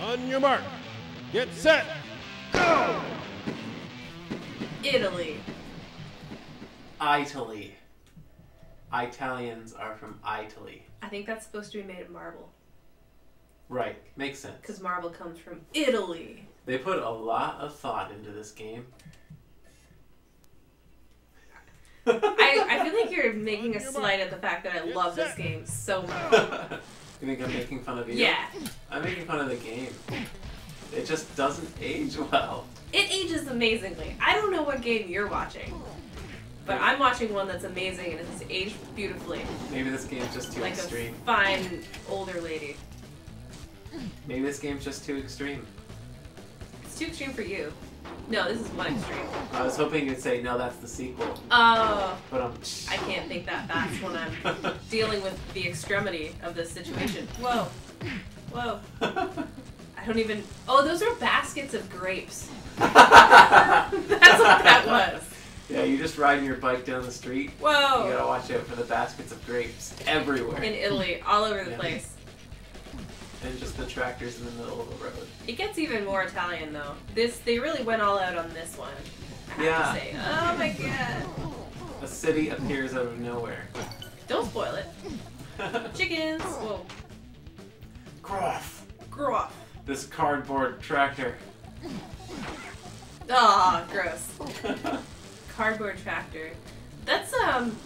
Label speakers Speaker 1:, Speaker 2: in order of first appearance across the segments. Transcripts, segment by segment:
Speaker 1: On your mark. Get set. Go!
Speaker 2: Italy.
Speaker 3: Italy. Italians are from Italy.
Speaker 2: I think that's supposed to be made of marble
Speaker 3: Right, makes sense.
Speaker 2: because marble comes from Italy.
Speaker 3: They put a lot of thought into this game.
Speaker 2: I, I feel like you're making a slight at the fact that I love this game so much.
Speaker 3: you think I'm making fun of you?
Speaker 2: Yeah.
Speaker 3: I'm making fun of the game. It just doesn't age well.
Speaker 2: It ages amazingly. I don't know what game you're watching, but I'm watching one that's amazing and it's aged beautifully.
Speaker 3: Maybe this game's just too
Speaker 2: Like
Speaker 3: extreme.
Speaker 2: a fine older lady.
Speaker 3: Maybe this game's just too extreme.
Speaker 2: It's too extreme for you. No, this is one extreme.
Speaker 3: I was hoping you'd say, no, that's the sequel.
Speaker 2: Oh,
Speaker 3: But I'm.
Speaker 2: I can't think that fast when I'm dealing with the extremity of this situation. Whoa. Whoa. I don't even. Oh, those are baskets of grapes. That's what that was.
Speaker 3: Yeah, you're just riding your bike down the street.
Speaker 2: Whoa.
Speaker 3: You gotta watch out for the baskets of grapes everywhere.
Speaker 2: In Italy, all over the
Speaker 3: Yeah.
Speaker 2: place.
Speaker 3: And just the tractors in the middle of the road.
Speaker 2: It gets even more Italian though. This they really went all out on this one.
Speaker 3: Yeah.
Speaker 2: Oh my god.
Speaker 3: A city appears out of nowhere.
Speaker 2: Don't spoil it. Chickens. Whoa.
Speaker 3: Groff.
Speaker 2: Grow.
Speaker 3: This cardboard tractor.
Speaker 2: Ah, gross. Cardboard tractor. That's um.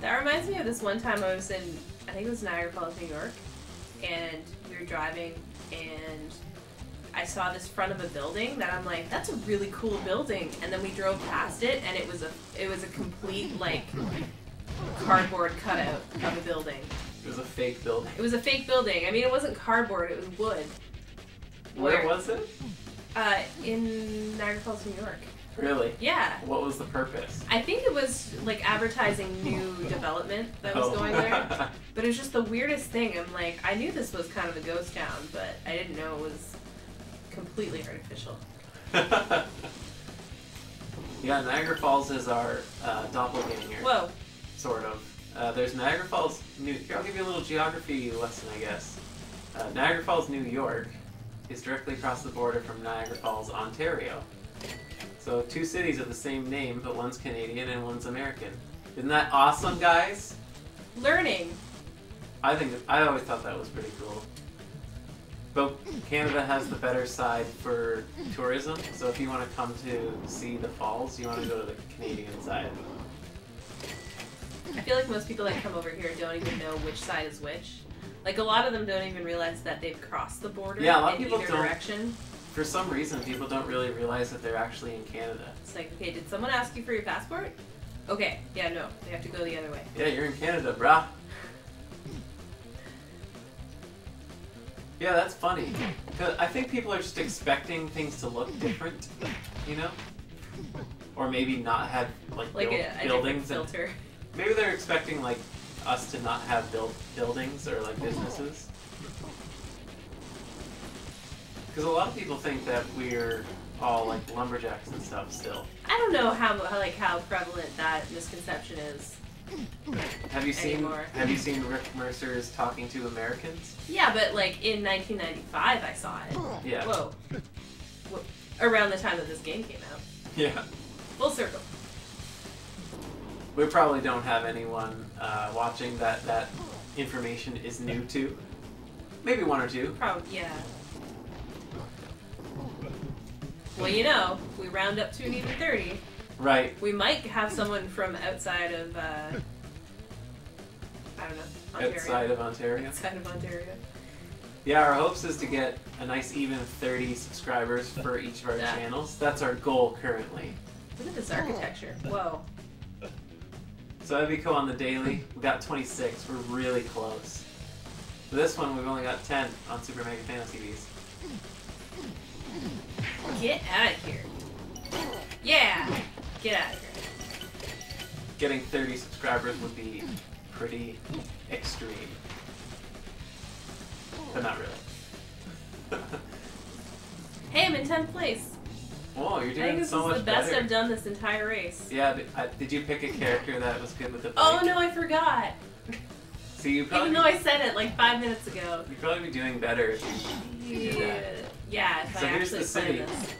Speaker 2: That reminds me of this one time I was in. I think it was Niagara Falls, New York, and we were driving, and I saw this front of a building that I'm like, that's a really cool building, and then we drove past it, and it was a it was a complete like cardboard cutout of a building.
Speaker 3: It was a fake building.
Speaker 2: It was a fake building. I mean, it wasn't cardboard; it was wood.
Speaker 3: Where was it?
Speaker 2: Uh, in Niagara Falls, New York.
Speaker 3: Really?
Speaker 2: Yeah.
Speaker 3: What was the purpose?
Speaker 2: I think it was like advertising new development that was
Speaker 3: Oh.
Speaker 2: going there. But it was just the weirdest thing. I'm like, I knew this was kind of a ghost town, but I didn't know it was completely artificial.
Speaker 3: yeah, Niagara Falls is our uh, doppelganger,
Speaker 2: Whoa.
Speaker 3: sort of. Uh, there's Niagara Falls, New. Here, I'll give you a little geography lesson, I guess. Uh, Niagara Falls, New York, is directly across the border from Niagara Falls, Ontario. So two cities of the same name, but one's Canadian and one's American. Isn't that awesome, guys?
Speaker 2: Learning.
Speaker 3: I think I always thought that was pretty cool. But Canada has the better side for tourism, so if you want to come to see the falls, you want to go to the Canadian side.
Speaker 2: I feel like most people that come over here don't even know which side is which. Like a lot of them don't even realize that they've crossed the border
Speaker 3: Yeah, a lot of
Speaker 2: in
Speaker 3: people
Speaker 2: either
Speaker 3: don't.
Speaker 2: direction.
Speaker 3: For some reason, people don't really realize that they're actually in Canada.
Speaker 2: It's like, okay, did someone ask you for your passport? Okay, yeah, no, they have to go the other way.
Speaker 3: Yeah, you're in Canada, brah. Yeah, that's funny. 'Cause I think people are just expecting things to look different, you know? Or maybe not have like,
Speaker 2: Like
Speaker 3: build-
Speaker 2: a, a
Speaker 3: buildings and
Speaker 2: filter.
Speaker 3: Maybe they're expecting like us to not have build buildings or like businesses. Because a lot of people think that we're all like lumberjacks and stuff still.
Speaker 2: I don't know how, how like how prevalent that misconception is.
Speaker 3: Have you seen
Speaker 2: Anymore.
Speaker 3: Have you seen Rick Mercer's Talking to Americans?
Speaker 2: Yeah, but like in 1995, I saw it.
Speaker 3: Yeah.
Speaker 2: Whoa. Whoa. Around the time that this game came out.
Speaker 3: Yeah.
Speaker 2: Full circle.
Speaker 3: We probably don't have anyone uh, watching that that information is new to. Maybe one or two.
Speaker 2: Probably, yeah. Well, you know, if we round up to an even 30,
Speaker 3: Right.
Speaker 2: we might have someone from outside of, uh, I don't know, Ontario.
Speaker 3: Outside of Ontario.
Speaker 2: Outside of Ontario.
Speaker 3: Yeah, our hopes is to get a nice even 30 subscribers for each of our
Speaker 2: Yeah.
Speaker 3: channels. That's our goal currently.
Speaker 2: Look at this architecture. Whoa.
Speaker 3: So Evvieco on the daily, we got 26. We're really close. For this one, we've only got 10 on Super Mega Fantasy Bees.
Speaker 2: Get out of here. Yeah. Get out of here.
Speaker 3: Getting 30 subscribers would be pretty extreme. But not really.
Speaker 2: Hey, I'm in 10th place.
Speaker 3: Whoa, you're doing
Speaker 2: I think this
Speaker 3: so
Speaker 2: is
Speaker 3: much
Speaker 2: the best
Speaker 3: better.
Speaker 2: I've done this entire race.
Speaker 3: Yeah, but, uh, did you pick a character that was good with the bike?
Speaker 2: Oh no, I forgot.
Speaker 3: See, you probably
Speaker 2: Even though I said it like five minutes ago.
Speaker 3: you'd probably be doing better if you You do
Speaker 2: Yeah.
Speaker 3: that.
Speaker 2: Yeah, if
Speaker 3: So
Speaker 2: I
Speaker 3: here's
Speaker 2: actually
Speaker 3: the city.
Speaker 2: planned this.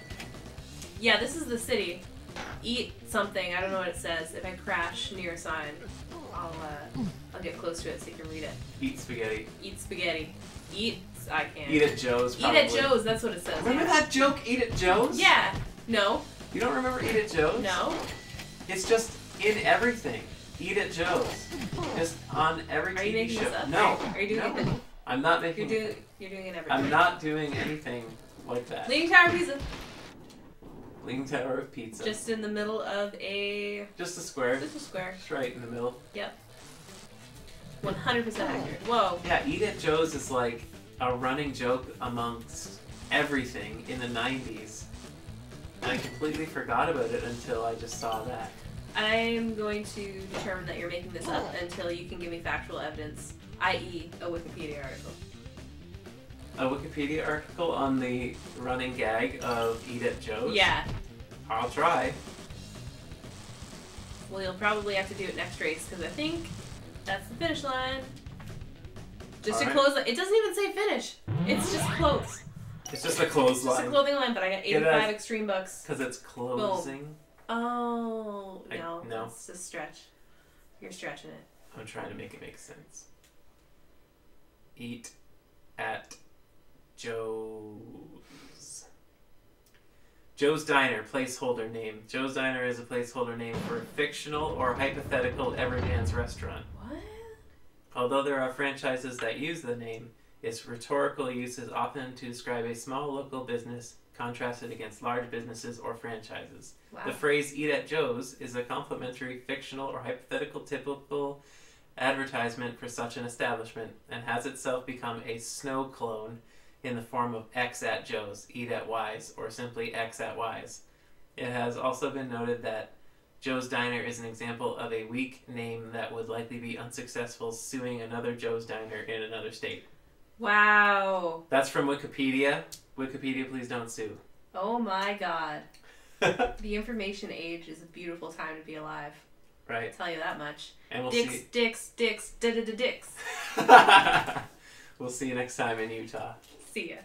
Speaker 2: Yeah, this is the city. Eat something. I don't know what it says. If I crash near a sign, I'll uh, I'll get close to it so you can read it.
Speaker 3: eat spaghetti.
Speaker 2: Eat spaghetti. Eat. I can't.
Speaker 3: Eat at Joe's.
Speaker 2: Eat at Joe's. That's what it says.
Speaker 3: Remember
Speaker 2: yeah.
Speaker 3: that joke? Eat at Joe's.
Speaker 2: Yeah. No.
Speaker 3: You don't remember Eat at Joe's?
Speaker 2: No.
Speaker 3: It's just in everything. Eat at Joe's. Just on every
Speaker 2: Are
Speaker 3: TV
Speaker 2: you making
Speaker 3: show.
Speaker 2: this up?
Speaker 3: No.
Speaker 2: Are you doing
Speaker 3: no.
Speaker 2: it?
Speaker 3: I'm not making.
Speaker 2: You're doing. You're doing it every
Speaker 3: I'm
Speaker 2: time.
Speaker 3: not doing anything like that.
Speaker 2: Leaning Tower Pizza.
Speaker 3: Leaning Tower of Pizza. Just,
Speaker 2: Just in the middle of a.
Speaker 3: Just a square.
Speaker 2: Just a square.
Speaker 3: Just right in the middle. Yep.
Speaker 2: 100% accurate. Oh. Whoa.
Speaker 3: Yeah, Eat at Joe's is like a running joke amongst everything in the 90s. And I completely forgot about it until I just saw that.
Speaker 2: I'm going to determine that you're making this up oh. until you can give me factual evidence, i.e., a Wikipedia article.
Speaker 3: A Wikipedia article on the running gag of Eat at Joe's?
Speaker 2: Yeah.
Speaker 3: I'll try.
Speaker 2: Well, you'll probably have to do it next race because I think that's the finish line. Just to
Speaker 3: Alright.
Speaker 2: close, it doesn't even say finish. It's just close.
Speaker 3: It's just a
Speaker 2: It's just a
Speaker 3: clothesline.
Speaker 2: clothing line, but I got 85 extreme bucks.
Speaker 3: Because it's closing.
Speaker 2: Oh
Speaker 3: I-
Speaker 2: no,
Speaker 3: no.
Speaker 2: it's a stretch. You're stretching it.
Speaker 3: I'm trying to make it make sense. Eat at Joe's. Joe's Diner, placeholder name. Joe's Diner is a placeholder name for a fictional or hypothetical everyman's restaurant.
Speaker 2: What?
Speaker 3: Although there are franchises that use the name, its rhetorical use is often to describe a small local business contrasted against large businesses or franchises.
Speaker 2: Wow.
Speaker 3: The phrase "eat at Joe's" is a complimentary, fictional, or hypothetical typical advertisement for such an establishment, and has itself become a snow clone in the form of X at Joe's, Eat at Y's, or simply X at Y's. It has also been noted that Joe's Diner is an example of a weak name that would likely be unsuccessful suing another Joe's Diner in another state.
Speaker 2: Wow.
Speaker 3: That's from Wikipedia. Wikipedia, please don't sue.
Speaker 2: Oh my god. The information age is a beautiful time to be alive.
Speaker 3: Right,
Speaker 2: I'll tell you that much.
Speaker 3: and we'll
Speaker 2: dicks,
Speaker 3: see.
Speaker 2: dicks, dicks, da da da dicks.
Speaker 3: we'll see you next time in Utah.
Speaker 2: See ya.